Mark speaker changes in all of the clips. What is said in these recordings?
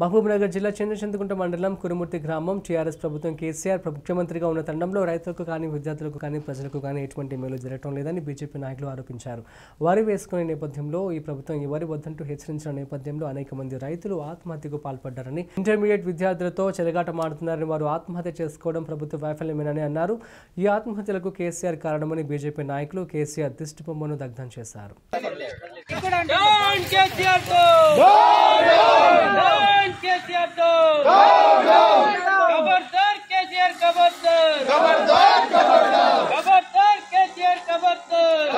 Speaker 1: మహబూబ్నగర్ జిల్లా చంద్రచంద్రకుంట మండలం కురుమూర్తి గ్రామం టీఆర్ఎస్ ప్రభుత్వం కేసీఆర్ ముఖ్యమంత్రిగా ఉన్న తండంలో రైతులకు కానీ విద్యార్థులకు కానీ ప్రజలకు కానీ ఎటువంటి మేలు జరగడం లేదని బీజేపీ నాయకులు ఆరోపించారు. వరి వేసుకునే నేపథ్యంలో ఈ ప్రభుత్వం ఈ వరి వద్దంటూ హెచ్చరించిన నేపథ్యంలో అనేక మంది రైతులు ఆత్మహత్యకు పాల్పడ్డారని ఇంటర్మీడియట్ విద్యార్థులతో చెలగాటమాడుతున్నారని వారు ఆత్మహత్య చేసుకోవడం ప్రభుత్వ వైఫల్యమేనని అన్నారు. ఈ ఆత్మహత్యలకు కేసీఆర్ కారణమని బీజేపీ నాయకులు కేసీఆర్ దిష్టిబొమ్మను దగ్ధం చేశారు
Speaker 2: డౌన్ కేసీఆర్తో డౌన్ కేసీఆర్తో ఖబర్దార్ కేసీఆర్ ఖబర్దార్ ఖబర్దార్ కేసీఆర్ ఖబర్దార్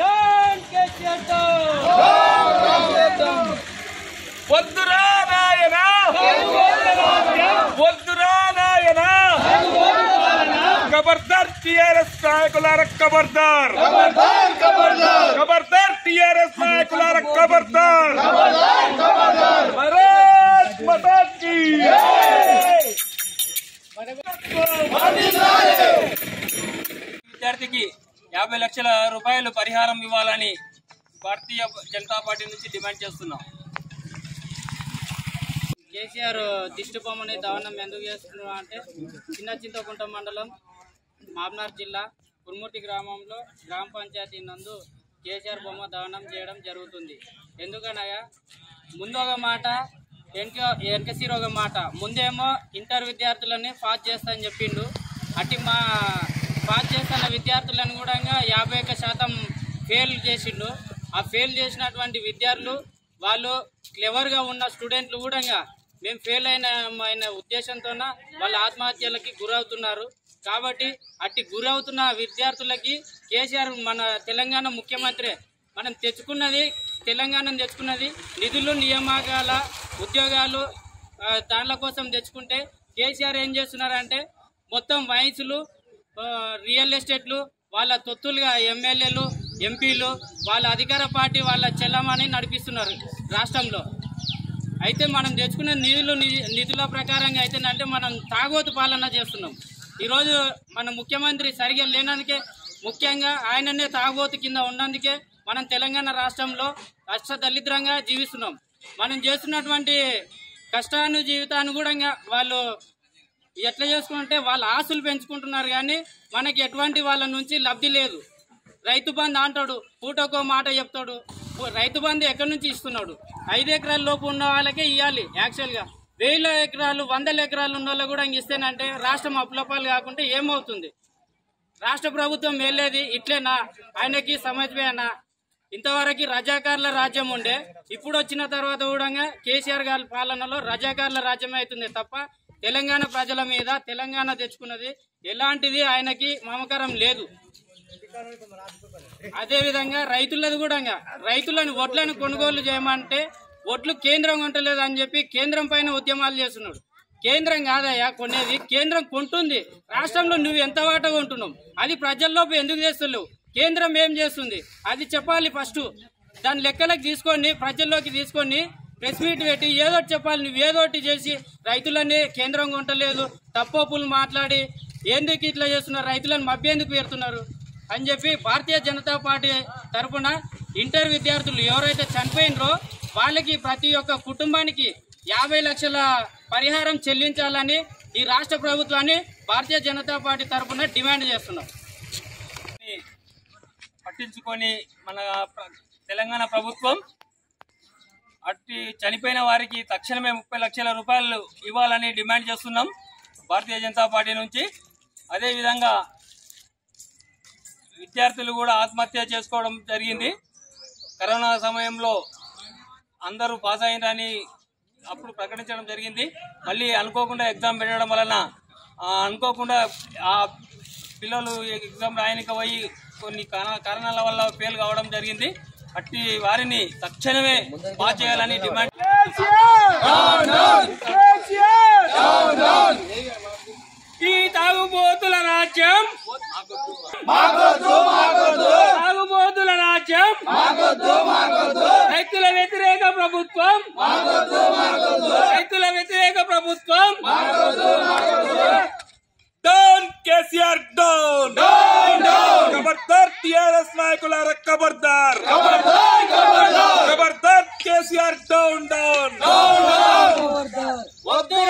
Speaker 2: డౌన్ కేసీఆర్తో వద్దురా నాయన వద్దురా నాయన ఖబర్దార్ టిఆర్ఎస్ నాయకులార ఖబర్దార్ ఖబర్దార్ టిఆర్ఎస్ నాయకులార ఖబర్దార్ భారత్ విద్యార్థికి యాభై లక్షల రూపాయలు పరిహారం ఇవ్వాలని భారతీయ జనతా పార్టీ నుంచి డిమాండ్ చేస్తున్నాం.
Speaker 3: కేసీఆర్ దిష్టి బొమ్మని దహనం ఎందుకు చేస్తున్నాం అంటే చిన్న చింతకుంట మండలం మామ్నార్ జిల్లా కుర్మూర్తి గ్రామంలో గ్రామ పంచాయతీ నందు కేసీఆర్ బొమ్మ దహనం చేయడం జరుగుతుంది. ఎందుకనగా ముందు ఒక మాట వెనక వెనకసీర ఒక మాట. ముందేమో ఇంటర్ విద్యార్థులని పాస్ చేస్తా అని చెప్పిండు. అట్టి మా పాస్ చేస్తున్న విద్యార్థులను కూడా యాభై ఒక్క శాతం ఫెయిల్ చేసిండు. ఆ ఫెయిల్ చేసినటువంటి విద్యార్థులు వాళ్ళు క్లెవర్గా ఉన్న స్టూడెంట్లు కూడా మేము ఫెయిల్ అయిన అయిన ఉద్దేశంతోన వాళ్ళు ఆత్మహత్యలకి గురవుతున్నారు. కాబట్టి అట్టి గురవుతున్న విద్యార్థులకి కేసీఆర్ మన తెలంగాణ ముఖ్యమంత్రి. మనం తెచ్చుకున్నది తెలంగాణ తెచ్చుకున్నది నిధులు నియామకాల ఉద్యోగాలు దాని దానిల కోసం తెచ్చుకుంటే కేసీఆర్ ఏం చేస్తున్నారంటే మొత్తం వయసులు రియల్ ఎస్టేట్లు వాళ్ళ తొత్తులుగా ఎమ్మెల్యేలు ఎంపీలు వాళ్ళ అధికార పార్టీ వాళ్ళ చెల్లమని నడిపిస్తున్నారు రాష్ట్రంలో. అయితే మనం తెచ్చుకున్న నిధులు ని- నిధుల ప్రకారంగా అయితేనంటే మనం తాగోతు పాలన చేస్తున్నాం. ఈరోజు మన ముఖ్యమంత్రి సరిగా లేనందుకే ముఖ్యంగా ఆయననే తాగోతు కింద ఉన్నందుకే మనం తెలంగాణ రాష్ట్రంలో అష్ట దళిద్రంగా జీవిస్తున్నాం. మనం చేస్తున్నటువంటి కష్టాను జీవితాన్ని కూడా వాళ్ళు ఎట్లా చేసుకుంటే వాళ్ళ ఆస్తులు పెంచుకుంటున్నారు కానీ మనకి ఎటువంటి వాళ్ళ నుంచి లబ్ధి లేదు. రైతు బంధు అంటాడు పూటకో మాట చెప్తాడు. రైతు బంధు ఎక్కడి నుంచి ఇస్తున్నాడు? ఐదు ఎకరాల లోపు ఉన్న వాళ్ళకే ఇవ్వాలి యాక్చువల్గా. వేల ఎకరాలు వందల ఎకరాలు ఉన్న వాళ్ళు కూడా ఇంక ఇస్తేనంటే రాష్ట్రం అప్పులపాలు కాకుంటే ఏమవుతుంది? రాష్ట్ర ప్రభుత్వం వెళ్ళేది ఇట్లేనా? ఆయనకి సమజ్మేనా? ఇంతవరకు రజాకారుల రాజ్యం ఉండే. ఇప్పుడు వచ్చిన తర్వాత కూడా కేసీఆర్ గారి పాలనలో రజాకారుల రాజ్యం అవుతుంది తప్ప తెలంగాణ ప్రజల మీద తెలంగాణ తెచ్చుకున్నది ఎలాంటిది ఆయనకి మమకారం లేదు. అదేవిధంగా రైతులది కూడా రైతులను వడ్లను కొనుగోలు చేయమంటే ఓట్లు కేంద్రం కొంటలేదు అని చెప్పి కేంద్రం పైన ఉద్యమాలు చేస్తున్నాడు. కేంద్రం కాదయ్యా కొనేది కేంద్రం కొంటుంది. రాష్ట్రంలో నువ్వు ఎంత వాట కొంటున్నావు? అది ప్రజల్లోపు ఎందుకు చేస్తున్నావు? కేంద్రం ఏం చేస్తుంది? అది చెప్పాలి ఫస్ట్. దాని లెక్కలకు తీసుకొని ప్రజల్లోకి తీసుకొని ప్రెస్ మీట్ పెట్టి ఏదో చెప్పాలి. నువ్వు ఏదోటి చేసి రైతులన్నీ కేంద్రం కొంటలేదు. తప్పోపులు మాట్లాడి ఎందుకు ఇట్లా చేస్తున్నారు? రైతులను మభ్యేందుకు పెడుతున్నారు? అని చెప్పి భారతీయ జనతా పార్టీ తరఫున ఇంటర్ విద్యార్థులు ఎవరైతే చనిపోయినరో వాళ్ళకి ప్రతి ఒక్క కుటుంబానికి యాభై లక్షల పరిహారం చెల్లించాలని ఈ రాష్ట్ర ప్రభుత్వాన్ని భారతీయ జనతా పార్టీ తరఫున డిమాండ్ చేస్తున్నాం.
Speaker 2: పట్టించుకొని మన తెలంగాణ ప్రభుత్వం అట్టి చనిపోయిన వారికి తక్షణమే ముప్పై లక్షల రూపాయలు ఇవ్వాలని డిమాండ్ చేస్తున్నాం భారతీయ జనతా పార్టీ నుంచి. అదేవిధంగా విద్యార్థులు కూడా ఆత్మహత్య చేసుకోవడం జరిగింది. కరోనా సమయంలో అందరూ పాస్ అయ్యారని అప్పుడు ప్రకటించడం జరిగింది. మళ్ళీ అనుకోకుండా ఎగ్జామ్ పెట్టడం వలన అనుకోకుండా ఆ పిల్లలు ఎగ్జామ్ రాయనికి పోయి కొన్ని కారణ- కారణాల వల్ల ఫెయిల్ కావడం జరిగింది. అట్టి వారిని తక్షణమే పాస్ చేయాలని డిమాండ్ ఈ తాగుబోతుల రాజ్యం తాగుబోతుల రాజ్యం రైతుల వ్యతిరేక ప్రభుత్వం. డౌన్ కేసీఆర్ డౌన్ ఖబర్దార్ టిఆర్ఎస్ నాయకులార ఖబర్దార్ ఖబర్దార్ కేసీఆర్ డౌన్ డౌన్ వద్దు